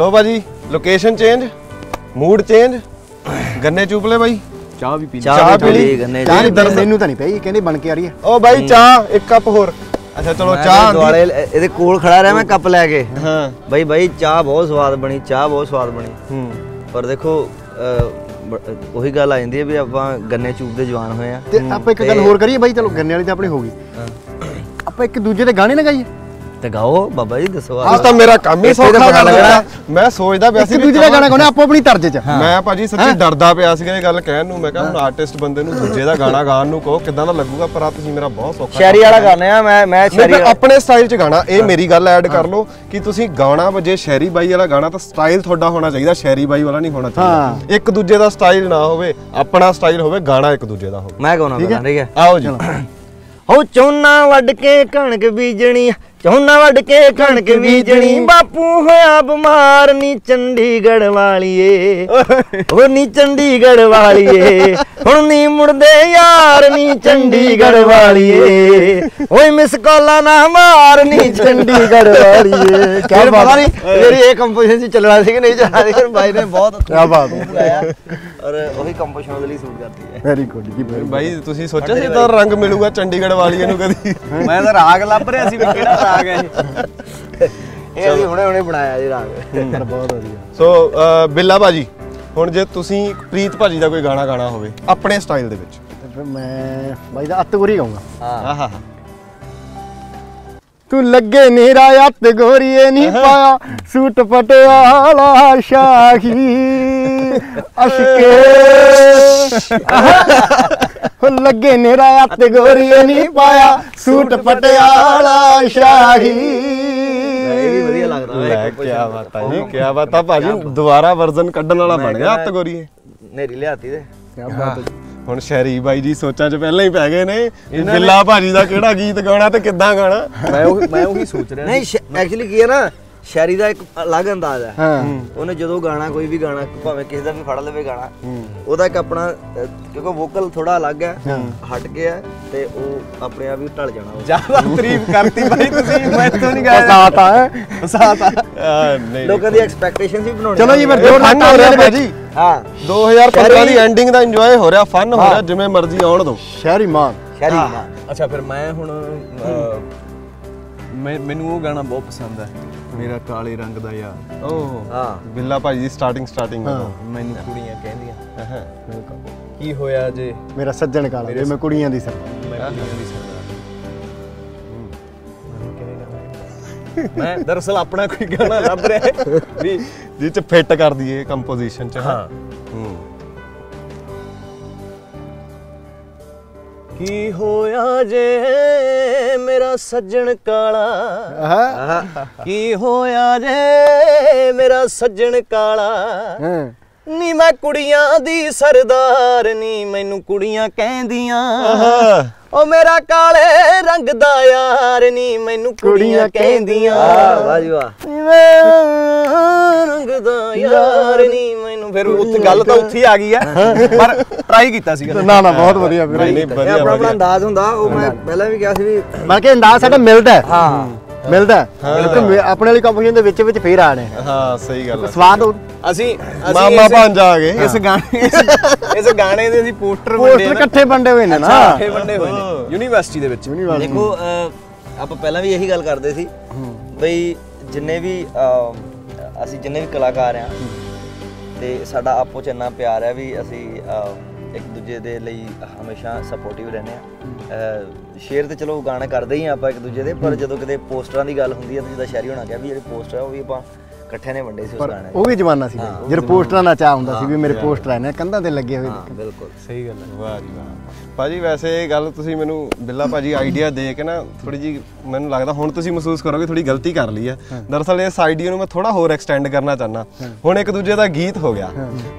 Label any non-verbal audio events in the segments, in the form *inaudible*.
ਲੋ ਭਾਜੀ location change mood change ਗੰਨੇ ਚੂਪਲੇ ਬਾਈ ਚਾਹ ਵੀ ਪੀ ਚਾਹ ਚਾਹ ਪੀ ਲਈ? ਗੰਨੇ ਚਾਹ ਨਹੀਂ ਦਰਅਸਲ- ਮੈਨੂੰ ਤਾਂ ਨਹੀਂ ਪਈ ਕਹਿੰਦੇ ਬਣ ਕੇ ਆ ਰਹੀ ਹੈ। ਓ ਬਾਈ ਚਾਹ ਇੱਕ ਕੱਪ ਹੋਰ। ਅੱਛਾ ਚਲੋ ਚਾਹ ਆਂਦੀ। ਦੁਆਲੇ ਇਹਦੇ ਕੋਲ ਖੜਾ ਰਿਹਾ ਮੈਂ ਕੱਪ ਲੈ ਕੇ। ਹਾਂ। ਬਾਈ ਬਾਈ ਚਾਹ ਬਹੁਤ ਸਵਾਦ ਬਣੀ ਚਾਹ ਬਹੁਤ ਸਵਾਦ ਬਣੀ। ਹੂੰ। ਪਰ ਦੇਖੋ ਉਹੀ ਗੱਲ ਆ ਜਾਂਦੀ ਹੈ ਵੀ ਆਪਾਂ ਗੰਨੇ ਚੂਪ ਦੇ ਜਵਾਨ ਹੋਏ ਆ। ਤੇ ਆਪਾਂ ਇੱਕ ਗੱਲ ਹੋਰ ਕਰੀਏ ਬਾਈ ਚਲੋ ਗੰਨੇ ਵਾਲੀ ਤਾਂ ਆਪਣੀ ਹੋ ਗਈ। ਆਪਾਂ ਇੱਕ ਦੂਜੇ ਦੇ ਗਾਣੇ ਨਾ ਗਾਈਏ ਤੇ ਗਾਓ ਬਾਬਾ ਜੀ ਦੱਸੋ ਆ ਤਾਂ ਮੇਰਾ ਕੰਮ ਹੀ ਸੌਖਾ ਕਰ। ਲਿਆ ਮੈਂ ਸੋਚਦਾ ਪਿਆ ਇੱਕ ਸੀ ਵੀ ਦੂਜੇ ਦਾ ਗਾਣਾ ਗਾਉਣਾ ਆਪੋ ਆਪਣੀ ਤਰਜ 'ਚ। ਮੈਂ ਭਾਜੀ ਸੱਚੀ ਡਰਦਾ ਪਿਆ ਸੀਗਾ ਇਹ ਗੱਲ ਕਹਿਣ ਨੂੰ। ਮੈਂ ਕਿਹਾ ਹੁਣ ਆਰਟਿਸਟ ਬੰਦੇ ਨੂੰ ਦੂਜੇ ਦਾ ਗਾਣਾ ਗਾਣ ਨੂੰ ਕਹੋ ਕਿਦਾਂ ਦਾ ਲੱਗੂਗਾ ਪਰ ਆ ਤੁਸੀਂ ਮੇਰਾ ਬਹੁਤ ਸੌਖਾ ਸ਼ਹਿਰੀ ਵਾਲਾ ਗਾਣੇ ਆ ਮੈਂ ਮੈਂ ਫਿਰ ਆਪਣੇ ਸਟਾਈਲ 'ਚ ਗਾਣਾ ਇਹ ਮੇਰੀ ਗੱਲ ਐਡ ਕਰ ਲਓ ਕਿ ਤੁਸੀਂ ਗਾਣਾ ਵਜੇ ਸ਼ਹਿਰੀ ਬਾਈ ਵਾਲਾ ਗਾਣਾ ਤਾਂ ਸਟਾਈਲ ਤੁਹਾਡਾ ਹੋਣਾ ਚਾਹੀਦਾ ਸ਼ਹਿਰੀ ਬਾਈ ਵਾਲਾ ਨਹੀਂ ਹੋਣਾ ਚਾਹੀਦਾ। ਇੱਕ ਦੂਜੇ ਦਾ ਸਟਾਈਲ ਨਾ ਹੋਵੇ ਆਪਣਾ ਸਟਾਈਲ ਹੋਵੇ ਗਾਣਾ ਇੱਕ ਦੂਜੇ ਦਾ ਹੋਵੇ। ਮੈਂ ਗਾਉਣਾ ਠੀਕ ਹੈ। ਆਓ ਜੀ। ਹੋ ਚੋਨਾ ਵੱਢ ਕੇ ਕਣਕ ਬੀਜਣੀ ਚੋਨਾ ਵੱਢ ਕੇ ਕਣਕ ਬੀਜਣੀ। ਬਾਪੂ ਹੋਇਆ ਬਿਮਾਰ ਨੀ ਚੰਡੀਗੜ੍ਹ ਵਾਲੀਏ। ਉਹ ਨੀ ਚੰਡੀਗੜ੍ਹ ਵਾਲੀਏ। ਹੁਣ ਨੀ ਮੁੜਦੇ ਯਾਰ ਨੀ ਚੰਡੀਗੜ੍ਹ ਵਾਲੀਏ। ਓਏ ਮਿਸ ਕਾਲਾਂ ਨਾ ਮਾਰ ਨੀ ਚੰਡੀਗੜ੍ਹ ਵਾਲੀਏ। *laughs* ਕੀ ਬਾਤ। ਨਹੀਂ ਮੇਰੀ ਇਹ ਕੰਪੋਜੀਸ਼ਨ ਚ ਚੱਲਣਾ ਸੀ ਕਿ ਨਹੀਂ ਚੱਲਣਾ ਸੀ ਪਰ ਬਾਈ ਨੇ ਬਹੁਤ ਕਿਆ ਬਾਤ। ਹੈ। ਔਰ ਉਹੀ ਕੰਪੋਜੀਸ਼ਨ ਉਹਦੇ ਲਈ ਸੂਟ ਕਰਦੀ ਹੈ। ਵੈਰੀ ਗੁੱਡ ਜੀ। ਬਾਈ ਤੁਸੀਂ ਸੋਚਿਆ ਸੀ ਤਾਂ ਰੰਗ ਮਿਲੂਗਾ ਚੰਡੀਗੜ੍ਹ ਵਾਲੀਏ ਨੂੰ ਕਦੀ? ਮੈਂ ਤਾਂ ਰਾਗ ਲੱਭ ਰਿਹਾ ਸੀ ਵੀ ਕਿਹੜਾ ਰਾਗ ਹੈ ਇਹ ਅਸੀਂ ਹੁਣੇ ਹੁਣੇ ਬਣਾਇਆ ਜੀ ਰਾਗ। ਪਰ ਬਹੁਤ ਵਧੀਆ। ਸੋ ਬਿੱਲਾ ਭਾਜੀ ਹੁਣ ਜੇ ਤੁਸੀਂ ਪ੍ਰੀਤ ਭਾਜੀ ਦਾ ਕੋਈ ਗਾਣਾ ਗਾਣਾ ਹੋਵੇ ਆਪਣੇ ਸਟਾਈਲ ਦੇ ਵਿੱਚ। ਫਿਰ ਮੈਂ ਬਾਈ ਦਾ ਅੱਤ ਗੋਰੀ ਗਾਉਂਗਾ। ਹਾਂ। ਆਹਾ ਤੂੰ ਲੱਗੇ ਨੀਰਾ ਅੱਤ ਗੋਰੀਏ ਨਹੀਂ ਪਾਇਆ। ਸੂਟ ਪਟਿਆਲਾ ਸ਼ਾਹੀ ਅਸ਼ਕੇ। *laughs* ਹੋ ਲੱਗੇ ਨੀਰਾ ਅੱਤ ਗੋਰੀਏ ਨਹੀਂ ਪਾਇਆ ਸੂਟ ਪਟਿਆਲਾ ਸ਼ਾਹੀ। ਇਹ ਵੀ ਵਧੀਆ ਲੱਗਦਾ ਇੱਕ ਕੀ ਬਾਤ ਆ ਜੀ ਕੀ ਬਾਤ ਆ ਭਾਜੀ ਦੁਬਾਰਾ ਵਰਜ਼ਨ ਕੱਢਣ ਵਾਲਾ ਬਣ ਗਿਆ ਹੱਥ ਗੋਰੀਏ। ਨੇਰੀ ਲਿਆਤੀ ਤੇ। ਕਿਆ ਬਾਤ ਹੈ ਜੀ। ਹੁਣ ਸ਼ਹਿਰੀ ਬਾਈ ਜੀ ਸੋਚਾਂ 'ਚ ਪਹਿਲਾਂ ਹੀ ਪੈ ਗਏ ਨੇ ਬਿੱਲਾ ਭਾਜੀ ਦਾ ਕਿਹੜਾ ਗੀਤ ਗਾਣਾ ਤੇ ਕਿੱਦਾਂ ਗਾਣਾ? ਮੈਂ ਉਹ ਮੈਂ ਉਹੀ ਸੋਚ ਰਿਹਾ ਨਹੀਂ ਐਕਚੁਅਲੀ ਕੀ ਹੈ ਨਾ ਸ਼ਾਇਰੀ ਦਾ ਇੱਕ ਅਲੱਗ ਅੰਦਾਜ਼ ਹੈ। ਹਾਂ। ਉਹਨੇ ਜਦੋਂ ਗਾਣਾ ਕੋਈ ਵੀ ਗਾਣਾ ਭਾਵੇਂ ਕਿਸੇ ਦਾ ਵੀ ਫੜ ਲਵੇ ਗਾਣਾ ਉਹਦਾ ਇੱਕ ਆਪਣਾ ਕਿਉਂਕਿ ਵੋਕਲ ਥੋੜਾ ਅਲੱਗ ਹੈ ਹਟ ਗਿਆ ਤੇ ਉਹ ਆਪਣੇ ਆਪ ਹੀ ਢਲ ਜਾਣਾ ਉਹ। ਜ਼ਿਆਦਾ ਤਾਰੀਫ ਕਰਤੀ ਬਾਈ ਤੁਸੀਂ *laughs* ਮੈਂ ਤੋਂ ਨਹੀਂ ਗਾਇਆ। ਸਾਥ ਆ ਸਾਥ ਆ ਨਹੀਂ। ਲੋਕਾਂ ਦੀ ਐਕਸਪੈਕਟੇਸ਼ਨ ਵੀ ਬਣਾਉਣੀ ਚਲੋ ਜੀ ਫਿਰ ਜੋਰ ਫਨ ਹੋ ਰਿਹਾ ਭਾਜੀ। ਹਾਂ। 2015 ਦੀ ਐਂਡਿੰਗ ਦਾ ਇੰਜੋਏ ਹੋ ਰਿਹਾ ਫਨ ਹੋ ਰਿਹਾ ਜਿਵੇਂ ਮਰਜ਼ੀ ਆਉਣ ਦੋ ਸ਼ਹਿਰੀ ਮਾਨ। ਸ਼ਾਇਰੀ ਨਾ ਅੱਛਾ ਫਿਰ ਮੈਂ ਹੁਣ ਮੈਨੂੰ ਉਹ ਗਾਣਾ ਬਹੁਤ ਪਸੰਦ ਹੈ। ਮੇਰਾ ਕਾਲੇ ਰੰਗ ਦਾ ਯਾਰ। ਓਹ। ਹਾਂ। ਬਿੱਲਾ ਭਾਜੀ ਸਟਾਰਟਿੰਗ ਸਟਾਰਟਿੰਗ ਮੈਨੂੰ। ਕੁੜੀਆਂ ਕਹਿੰਦੀਆਂ। ਕੀ ਹੋਇਆ ਜੇ? ਮੇਰਾ ਸੱਜਣ ਕਾਲਾ ਜੇ ਮੈਂ ਕੁੜੀਆਂ ਦੀ ਸਰ ਮੈਂ ਕੁੜੀਆਂ ਦੀ ਸਰਦਾਰ? *laughs* ਮੈਂ। ਦਰਅਸਲ ਆਪਣਾ ਕੋਈ ਗਾਣਾ ਲੱਭ ਰਿਹਾ ਵੀ ਜਿਹ ਚ ਫਿੱਟ ਕਰ ਦਈਏ ਕੰਪੋਜੀਸ਼ਨ ਚ ਹਾਂ। ਹੂੰ। ਕੀ ਹੋਇਆ ਜੇ? ਮੇਰਾ ਸੱਜਣ ਕਾਲਾ। ਕੀ ਹੋਇਆ ਜੇ ਮੇਰਾ ਸੱਜਣ ਕਾਲਾ? ਨੀ ਮੈਂ ਕੁੜੀਆਂ ਦੀ ਸਰਦਾਰ ਨੀ ਮੈਨੂੰ ਕੁੜੀਆਂ ਕਹਿੰਦੀਆਂ। ਓ ਮੇਰਾ ਕਾਲੇ ਰੰਗ ਦਾ ਯਾਰ ਨੀ ਮੈਨੂੰ ਕੁੜੀਆਂ ਕਹਿੰਦੀਆਂ। ਵਾਹ ਵਾਹ। ਰੰਗ ਦਾ ਯਾਰ ਨੀ ਮੈਨੂੰ ਫਿਰ ਉੱਥੇ ਗੱਲ ਤਾਂ ਉੱਥੇ ਆ ਗਈ ਆ ਪਰ ਟਰਾਈ ਕੀਤਾ ਸੀਗਾ। ਨਾ ਨਾ ਬਹੁਤ ਵਧੀਆ ਵੀਰੇ। ਨਹੀਂ ਵਧੀਆ ਆਪਣਾ ਅੰਦਾਜ਼ ਹੁੰਦਾ ਉਹ ਮੈਂ ਪਹਿਲਾਂ ਵੀ ਕਿਹਾ ਸੀ ਵੀ ਬਲਕਿ ਅੰਦਾਜ਼ ਸਾਡਾ ਮਿਲਦਾ ਹੈ। ਹਾਂ। ਮਿਲਦਾ ਮੇ- ਆਪਣੇ ਵਾਲੀ ਕੰਪਨੀ ਦੇ ਵਿੱਚ ਵਿੱਚ ਫੇਰ ਆਣੇ ਹਾਂ ਸਹੀ ਗੱਲ ਹੈ ਸਵਾਦ ਅਸੀਂ ਅਸੀਂ ਮਾਮਾ ਭਾਂਜਾ ਆ ਗਏ ਇਸ ਗਾਣੇ ਇਸ- ਗਾਣੇ ਦੇ ਅਸੀਂ ਪੋਸਟਰ ਪੋਸਟਰ ਇਕੱਠੇ ਵੰਡੇ ਹੋਏ ਨੇ ਨਾ। ਇਕੱਠੇ ਵੰਡੇ ਹੋਏ ਨੇ। ਯੂਨੀਵਰਸਿਟੀ ਦੇ ਵਿੱਚ। ਦੇਖੋ ਆਪਾਂ ਪਹਿਲਾਂ ਵੀ ਇਹੀ ਗੱਲ ਕਰਦੇ ਸੀ। ਬਈ ਜਿੰਨੇ ਵੀ ਅਸੀਂ ਜਿੰਨੇ ਵੀ ਕਲਾਕਾਰ ਆ ਤੇ ਸਾਡਾ ਆਪੋ ਚ ਇੰਨਾ ਪਿਆਰ ਹੈ ਵੀ ਅਸੀਂ ਇੱਕ ਦੂਜੇ ਦੇ ਲਈ ਹਮੇਸ਼ਾ ਸਪੋਰਟਿਵ ਰਹਿੰਦੇ ਆ ਸ਼ੇਅਰ ਤੇ ਚਲੋ ਗਾਣੇ ਕਰਦੇ ਹੀ ਆਪਾਂ ਇੱਕ ਦੂਜੇ ਦੇ ਪਰ ਜਦੋਂ ਕਿਤੇ ਪੋਸਟਰਾਂ ਦੀ ਗੱਲ ਹੁੰਦੀ ਹੈ ਤਾਂ ਜਿੱਦਾਂ ਸ਼ਹਿਰੀ ਹੋਣਾ ਕਿਹਾ ਵੀ ਜਿਹੜੇ ਪੋਸਟਰ ਆ ਉਹ ਵੀ ਆਪਾਂ ਇਕੱਠੇ ਨੇ ਵੰਡੇ ਸੀ ਉਸ ਗਾਣੇ ਉਹ ਵੀ ਜਮਾਨਾ ਸੀ। ਜਦੋਂ ਪੋਸਟਰਾਂ ਦਾ ਚਾਹ ਹੁੰਦਾ ਸੀ ਵੀ ਮੇਰੇ ਪੋਸਟਰ ਆਏ ਨੇ ਕੰਧਾਂ ਤੇ ਲੱਗੇ ਹੋਏ ਹਾਂ ਬਿਲਕੁਲ। ਸਹੀ ਗੱਲ ਹੈ। ਵਾਹ ਜੀ ਵਾਹ। ਭਾਜੀ ਵੈਸੇ ਇਹ ਗੱਲ ਤੁਸੀਂ ਮੈਨੂੰ ਬਿੱਲਾ ਭਾਜੀ ਆਈਡੀਆ ਦੇ ਕੇ ਨਾ ਥੋੜੀ ਜੀ ਮੈਨੂੰ ਲੱਗਦਾ ਹੁਣ ਤੁਸੀਂ ਮਹਿਸੂਸ ਕਰੋਗੇ ਥੋੜੀ ਗਲਤੀ ਕਰ ਲਈ ਹੈ। ਦਰਅਸਲ ਇਸ ਆਈਡੀਆ ਨੂੰ ਮੈਂ ਥੋੜਾ ਹੋਰ ਐਕਸਟੈਂਡ ਕਰਨਾ ਚਾਹਨਾ ਹੁਣ ਇੱਕ ਦੂਜੇ ਦਾ ਗੀਤ ਹੋ ਗਿਆ।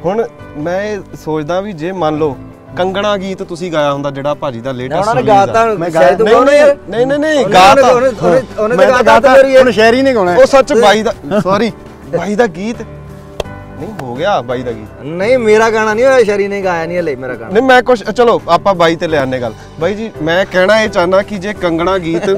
ਹੁਣ ਮੈਂ ਇਹ ਸੋਚਦਾ ਵੀ ਜੇ ਮੰਨ ਲਓ ਕੰਗਣਾ ਗੀਤ ਤੁਸੀਂ ਗਾਇਆ ਹੁੰਦਾ ਜਿਹੜਾ ਭਾਜੀ ਦਾ ਲੇਟੈਸਟ ਉਹਨਾਂ ਨੇ ਗਾਤਾ ਮੈਂ ਸ਼ਾਇਦ ਤੂੰ ਨਹੀਂ ਗਾਉਣਾ ਯਾਰ ਨਹੀਂ ਨਹੀਂ ਨਹੀਂ ਉਹਨੇ- ਗਾਤਾ। ਉਹਨੇ- ਮੈਂ ਤਾਂ ਗਾਤਾ ਹੁਣ ਸ਼ਹਿਰੀ ਨਹੀਂ ਗਾਉਣਾ ਉਹ ਸੱਚ ਬਾਈ ਦਾ *laughs* ਸੌਰੀ ਬਾਈ ਦਾ ਗੀਤ ਨਹੀਂ ਹੋ ਗਿਆ ਬਾਈ ਦਾ ਗੀਤ। ਨਹੀਂ ਮੇਰਾ ਗਾਣਾ ਨਹੀਂ ਹੋਇਆ ਸ਼ਰੀ ਨੇ ਗਾਇਆ ਨਹੀਂ ਹਲੇ ਮੇਰਾ ਗਾਣਾ। ਨਹੀਂ ਮੈਂ ਕੁਛ ਚਲੋ ਆਪਾਂ ਬਾਈ ਤੇ ਲੈ ਆਨੇ ਗੱਲ। ਬਾਈ ਜੀ ਮੈਂ ਕਹਿਣਾ ਇਹ ਚਾਹਨਾ ਕਿ ਜੇ ਕੰਗਣਾ ਗੀਤ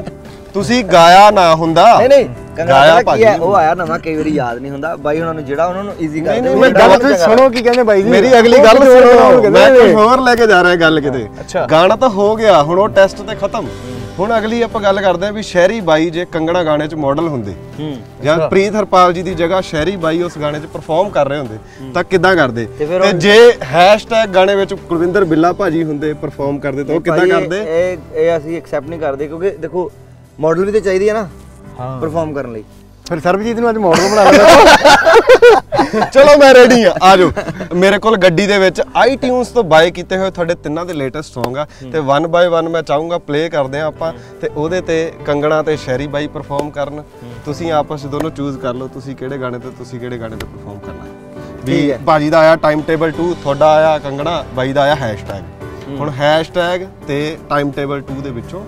ਤੁਸੀਂ ਗਾਇਆ ਨਾ ਹੁੰਦਾ। ਨਹੀਂ ਨਹੀਂ ਗਾਇਆ ਭਾਜੀ। ਉਹ ਆਇਆ ਨਵਾਂ ਕਈ ਵਾਰੀ ਯਾਦ ਨਹੀਂ ਹੁੰਦਾ। ਬਾਈ ਉਹਨਾਂ ਨੂੰ ਜਿਹੜਾ ਉਹਨਾਂ ਨੂੰ ਈਜ਼ੀ ਕਰ ਨਹੀਂ, ਮੈਂ ਗੱਲ ਤੁਸੀਂ ਸੁਣੋ ਕੀ ਕਹਿੰਦੇ ਬਾਈ ਜੀ। ਮੇਰੀ ਅਗਲੀ ਗੱਲ ਸੁਣੋ। ਮੈਂ। ਕੁਝ ਹੋਰ ਲੈ ਕੇ ਜਾ ਰਿਹਾ ਗੱਲ ਕਿਤੇ। ਗਾਣਾ ਤਾਂ ਹੋ ਗਿਆ ਹੁਣ ਉਹ ਟੈਸਟ ਤੇ ਖਤਮ। ਹੁਣ ਅਗਲੀ ਆਪਾਂ ਗੱਲ ਕਰਦੇ ਹਾਂ ਵੀ ਸ਼ਹਿਰੀ ਬਾਈ ਜੇ ਕੰਗਣਾ ਗਾਣੇ 'ਚ ਮਾਡਲ ਹੁੰਦੇ। ਜਾਂ ਪ੍ਰੀਤ ਹਰਪਾਲ ਜੀ ਦੀ ਜਗ੍ਹਾ ਸ਼ਹਿਰੀ ਬਾਈ ਉਸ ਗਾਣੇ 'ਚ ਪਰਫਾਰਮ ਕਰ ਰਹੇ ਹੁੰਦੇ ਤਾਂ ਕਿੱਦਾਂ ਕਰਦੇ? ਤੇ ਤੇ ਜੇ ਹੈਸ਼ਟੈਗ ਗਾਣੇ ਵਿੱਚ ਕੁਲਵਿੰਦਰ ਬਿੱਲਾ ਭਾਜੀ ਹੁੰਦੇ ਪਰਫਾਰਮ ਕਰਦੇ ਤਾਂ ਉਹ ਕਿੱਦਾਂ ਕਰਦੇ? ਇਹ ਇਹ ਅਸੀਂ ਐਕਸੈਪਟ ਨਹੀਂ ਕਰਦੇ ਕਿਉਂਕਿ ਦੇਖੋ ਮਾਡਲ ਵੀ ਤੇ ਚਾਹੀਦੀ ਹੈ ਨਾ ਹਾਂ। ਪਰਫਾਰਮ ਕਰਨ ਲਈ। ਫਿਰ ਸਰਬਜੀਤ ਨੂੰ ਅੱਜ ਮਾਡਲ ਬਣਾ ਲਿਆ ਚਲੋ ਮੈਂ ਰੈਡੀ ਆ ਆ ਜਾਓ। ਮੇਰੇ ਕੋਲ ਗੱਡੀ ਦੇ ਵਿੱਚ ਆਈਟਿਊਨਸ ਤੋਂ ਬਾਏ ਕੀਤੇ ਹੋਏ ਤੁਹਾਡੇ ਤਿੰਨਾਂ ਦੇ ਲੇਟੈਸਟ Song ਆ। ਤੇ ਵਨ ਬਾਏ ਵਨ ਮੈਂ ਚਾਹੂੰਗਾ ਪਲੇ ਕਰਦੇ ਆ ਆਪਾਂ। ਤੇ ਉਹਦੇ ਤੇ ਕੰਗਣਾ ਤੇ ਸ਼ੈਰੀ ਬਾਈ ਪਰਫਾਰਮ ਕਰਨ। ਤੁਸੀਂ ਆਪਸ 'ਚ ਦੋਨੋਂ ਚੂਜ਼ ਕਰ ਲਓ ਤੁਸੀਂ ਕਿਹੜੇ ਗਾਣੇ ਤੇ ਤੁਸੀਂ ਕਿਹੜੇ ਗਾਣੇ ਤੇ ਪਰਫਾਰਮ ਕਰਨਾ। ਵੀ ਭਾਜੀ ਦਾ ਆਇਆ ਟਾਈਮ ਟੇਬਲ 2 ਤੁਹਾਡਾ ਆਇਆ ਕੰਗਣਾ ਬਾਈ ਦਾ ਆਇਆ ਹੈਸ਼ਟੈਗ ਹੁਣ ਹੈਸ਼ਟੈਗ ਤੇ ਟਾਈਮ ਟੇਬਲ 2 ਦੇ ਵਿੱਚੋਂ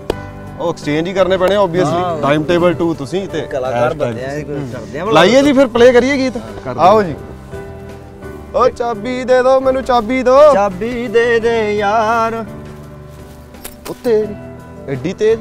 ਉਹ ਐਕਸਚੇਂਜ ਹੀ ਕਰਨੇ ਪੈਣੇ ਆਬਵੀਅਸਲੀ ਟਾਈਮ ਟੇਬਲ 2 ਤੁਸੀਂ ਤੇ ਕਲਾਕਾਰ ਬੰਦੇ ਆ ਕਰਦੇ ਆ ਲਾਈਏ ਜੀ ਫਿਰ ਪਲੇ ਕਰੀਏ ਗੀਤ? ਆਓ ਜੀ। ਓ ਚਾਬੀ ਦੇ ਦਿਓ ਮੈਨੂੰ ਚਾਬੀ ਦਿਓ ਚਾਬੀ ਦੇ ਦੇ ਯਾਰ। ਉੱਤੇ ਐਡੀ ਤੇਜ਼।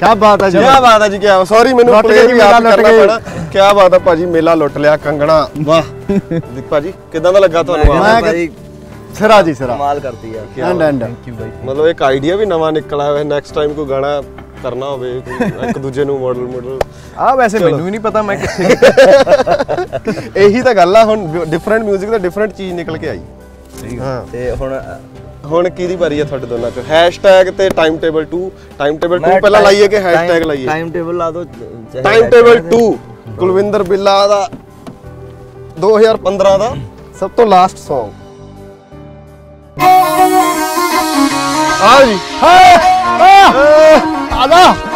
ਕੀ ਬਾਤ ਹੈ ਜੀ। ਕੀ ਬਾਤ ਹੈ ਜੀ ਕੀ ਸੌਰੀ ਮੈਨੂੰ ਲੁੱਟ ਪਲੇ ਗਏ ਜੀ, ਵੀ ਯਾਦ ਕਰਨਾ ਗਏ। ਪੈਣਾ। ਕੀ ਬਾਤ ਹੈ ਭਾਜੀ ਮੇਲਾ ਲੁੱਟ ਲਿਆ ਕੰਗਣਾ। ਵਾਹ। ਦੀਪ *laughs* ਭਾਜੀ ਕਿਦਾਂ ਦਾ ਲੱਗਾ ਤੁਹਾਨੂੰ ਮੈਂ ਭਾਈ ਸਿਰਾ ਜੀ ਸਿਰਾ। ਕਮਾਲ ਕਰਦੀ ਆ। End end. ਮਤਲਬ ਇੱਕ ਆਈਡੀਆ ਵੀ ਨਵਾਂ ਨਿਕਲ ਆਇਆ ਨੈਕਸਟ ਟਾਈਮ ਕੋਈ ਗਾਣਾ ਕਰਨਾ ਹੋਵੇ ਇੱਕ ਦੂਜੇ ਨੂੰ ਮਾਡਲ ਮਾਡਲ ਆ ਵੈਸੇ ਮੈਨੂੰ ਵੀ ਨਹੀਂ ਪਤਾ ਮੈਂ ਕਿੱਥੇ *laughs* ਇਹੀ ਤਾਂ ਗੱਲ ਆ ਹੁਣ ਡਿਫਰੈਂਟ 뮤직 ਦਾ ਡਿਫਰੈਂਟ ਚੀਜ਼ ਨਿਕਲ ਕੇ ਆਈ। ਹਾਂ। ਤੇ ਹੁਣ ਹੁਣ ਕਿਹਦੀ ਵਾਰੀ ਹੈ ਤੁਹਾਡੇ ਦੋਨਾਂ ਚ ਹੈਸ਼ਟੈਗ ਤੇ ਟਾਈਮ ਟੇਬਲ 2 ਟਾਈਮ ਟੇਬਲ 2 ਪਹਿਲਾਂ ਲਾਈਏ ਕਿ ਹੈਸ਼ਟੈਗ ਲਾਈਏ? ਟਾਈਮ ਟੇਬਲ ਲਾ ਦੋ ਟਾਈਮ ਟੇਬਲ 2 ਕੁਲਵਿੰਦਰ ਬਿੱਲਾ ਦਾ 2015 ਦਾ ਸਭ ਤੋਂ ਲਾਸਟ Song ਆ ਜੀ। ਆ ਜਾ।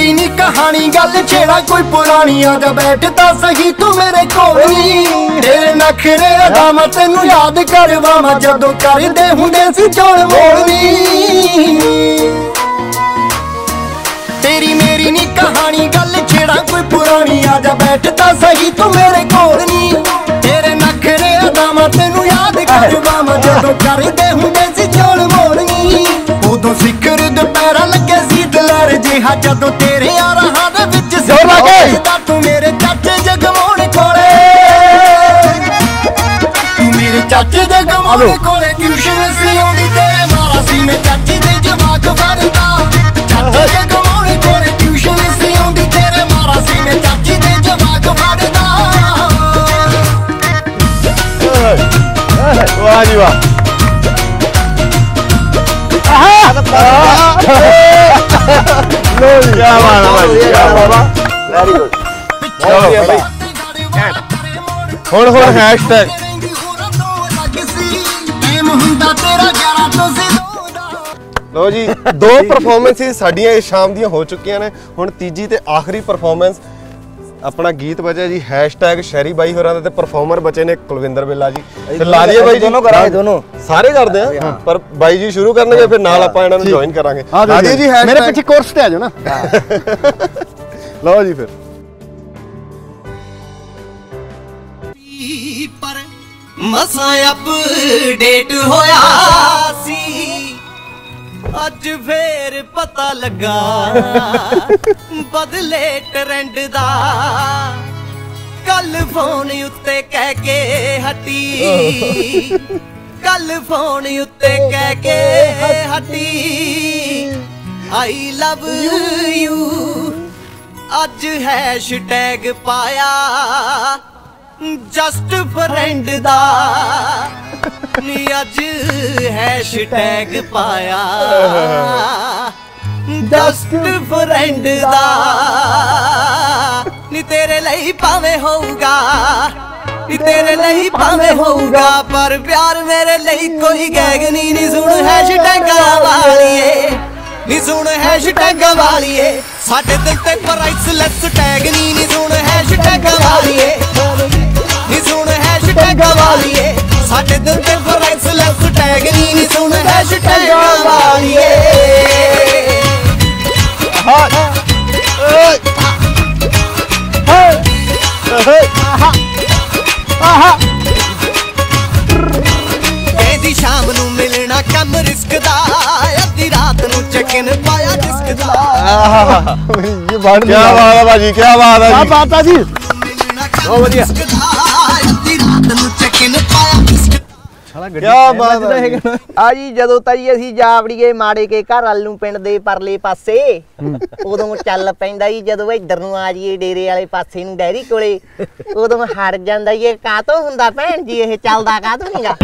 ਮੇਰੀ ਨੀ ਕਹਾਣੀ ਗੱਲ ਛੇੜਾ ਕੋਈ ਪੁਰਾਣੀ ਆ ਜਾ ਬੈਠਦਾ ਸਹੀ ਤੂੰ ਮੇਰੇ ਕੋਲ ਨੀ। ਤੇਰੇ ਨਖਰੇ ਅਦਾ ਮੈਂ ਤੈਨੂੰ ਯਾਦ ਕਰਵਾਵਾਂ, ਜਦੋਂ ਕਰਦੇ ਹੁੰਦੇ ਸੀ ਚੋਲ ਮੋੜਨੀ ਤੇਰੀ ਮੇਰੀ ਨੀ ਕਹਾਣੀ ਗੱਲ ਛੇੜਾ ਕੋਈ ਪੁਰਾਣੀ ਆ ਜਾ ਬੈਠਦਾ ਸਹੀ ਤੂੰ ਮੇਰੇ ਕੋਲ ਨੀ। ਤੇਰੇ ਨਖਰੇ ਅਦਾ ਮੈਂ ਤੈਨੂੰ ਯਾਦ ਕਰਵਾਵਾਂ, ਜਦੋਂ ਕਰਦੇ ਹੁੰਦੇ ਜਿਹਾ ਜਦੋਂ ਤੇਰੇ ਯਾਰਾਂ ਦੇ ਵਿੱਚ ਜ਼ੋਰ ਲਾ ਕੇ। ਤੂੰ ਮੇਰੇ ਚਾਚੇ ਜਗਮੋਣ ਕੋਲੇ। ਤੂੰ ਮੇਰੇ ਚਾਚੇ ਜਗਮੋਣ ਕੋਲੇ ਟਿਊਸ਼ਨ ਸੀ ਆਉਂਦੀ ਤੇਰੇ ਮਾਰਾ ਸੀ ਮੈਂ ਚਾਚੀ ਦੇ ਜਵਾਕ ਵਰਦਾ ਚਾਚੇ ਜਗਮੋਣ ਕੋਲੇ ਟਿਊਸ਼ਨ ਸੀ ਆਉਂਦੀ ਤੇਰੇ ਮਾਰਾ ਸੀ ਮੈਂ ਚਾਚੀ ਦੇ ਜਵਾਕ ਵਰਦਾ ਵਾਹ ਜੀ ਵਾਹ। ਲੋ ਜੀ ਕੀ ਬਾਤ ਹੈ ਭਾਜੀ ਕੀ ਬਾਤ ਹੈ ਵੈਰੀ ਗੁੱਡ ਚਲੋ ਭਾਈ ਹੁਣ ਹੁਣ ਹੈਸ਼ਟੈਗ ਲੋ ਜੀ ਦੋ *laughs* ਪਰਫਾਰਮੈਂਸਿਸ ਸਾਡੀਆਂ ਇਸ ਸ਼ਾਮ ਦੀਆਂ ਹੋ ਚੁੱਕੀਆਂ ਨੇ। ਹੁਣ ਤੀਜੀ ਤੇ ਆਖਰੀ ਪਰਫਾਰਮੈਂਸ ਆਪਣਾ ਗੀਤ ਬਚਿਆ ਜੀ ਹੈਸ਼ਟੈਗ ਸ਼ੈਰੀ ਬਾਈ ਹੋਰਾਂ ਦਾ ਤੇ ਪਰਫਾਰਮਰ ਬਚੇ ਨੇ ਕੁਲਵਿੰਦਰ ਬਿੱਲਾ ਜੀ ਤੇ ਲਾ ਲਈਏ ਬਾਈ ਜੀ। ਦੋਨੋਂ ਕਰਾਂਗੇ ਦੋਨੋਂ। ਸਾਰੇ ਕਰਦੇ ਆ ਪਰ ਬਾਈ ਜੀ ਸ਼ੁਰੂ ਕਰਨਗੇ ਫਿਰ ਨਾਲ ਆਪਾਂ ਇਹਨਾਂ ਨੂੰ ਜੁਆਇਨ ਕਰਾਂਗੇ। ਆ ਲਾ ਦਈਏ ਜੀ ਮੇਰੇ। ਪਿੱਛੇ ਕੋਰਸ ਤੇ ਆ ਜਾਓ ਨਾ। ਲਓ ਜੀ ਫਿਰ। ਪਰ ਮਸਾਂ ਅਪਡੇਟ ਹੋਇਆ। ਅੱਜ ਫੇਰ ਪਤਾ ਲੱਗਾ। ਬਦਲੇ ਟ੍ਰੈਂਡ ਦਾ। ਕੱਲ ਫੋਨ ਉੱਤੇ ਕਹਿ ਕੇ ਹਟੀ। ਕੱਲ ਫੋਨ ਉੱਤੇ ਕਹਿ ਕੇ ਹਟੀ। ਆਈ ਲਵ ਯੂ ਅੱਜ ਹੈਸ਼ਟੈਗ ਪਾਇਆ। ਜਸਟ ਫਰੈਂਡ ਦਾ। ਨੀ ਅੱਜ ਹੈਸ਼ਟੈਗ ਪਾਇਆ। ਡਸਟ ਫਰੈਂਡ ਦਾ। ਨੀ ਤੇਰੇ ਲਈ ਭਾਵੇਂ ਹੋਊਗਾ। ਨੀ ਤੇਰੇ ਲਈ ਭਾਵੇਂ ਹੋਊਗਾ। ਪਰ ਪਿਆਰ ਮੇਰੇ ਲਈ ਕੋਈ ਗੈਗ ਨਹੀਂ ਨੀ ਸੁਣ ਹੈਸ਼ਟੈਗਾਂ ਵਾਲੀਏ। ਨੀ ਸੁਣ ਹੈਸ਼ਟੈਗਾਂ ਵਾਲੀਏ। ਸਾਡੇ ਦਿਲ ਤੇ ਪ੍ਰਾਈਸਲੈਸ ਟੈਗ ਨਹੀਂ ਨੀ ਸੁਣ ਹੈਸ਼ਟੈਗਾਂ ਕਹਿੰਦੀ ਸ਼ਾਮ ਨੂੰ ਮਿਲਣਾ ਕੰਮ ਰਿਸਕ ਦਾ ਅੱਧੀ ਰਾਤ ਨੂੰ ਚੈਕਿਨ ਪਾਇਆ ਡਿਸਕ ਦਾ। ਇਹ ਬਾੜ ਕੀ ਬਾਤ ਹੈ ਭਾਜੀ ਕੀ ਬਾਤ ਹੈ ਆ ਜੀ। ਬਾਤ ਆ ਜੀ। ਮਿਲਣਾ ਕੰਮ ਕੀ ਬਾਤ ਹੈ। ਆ ਜੀ ਜਦੋਂ ਤਾਂ ਜੀ ਅਸੀਂ ਜਾਵੜੀਏ ਮਾੜੇ ਕੇ ਘਰ ਵੱਲ ਨੂੰ ਪਿੰਡ ਦੇ ਪਰਲੇ ਪਾਸੇ ਉਦੋਂ ਚੱਲ ਪੈਂਦਾ ਜੀ ਜਦੋਂ ਇੱਧਰ ਨੂੰ ਆ ਜੀਏ ਡੇਰੇ ਵਾਲੇ ਪਾਸੇ ਨੂੰ ਡੈਰੀ ਕੋਲੇ ਉਦੋਂ ਹਟ ਜਾਂਦਾ ਜੀ ਇਹ ਕਾਤੋਂ ਹੁੰਦਾ ਭੈਣ ਜੀ ਇਹ ਚੱਲਦਾ ਕਾਤੋਂ ਨਹੀਂਗਾ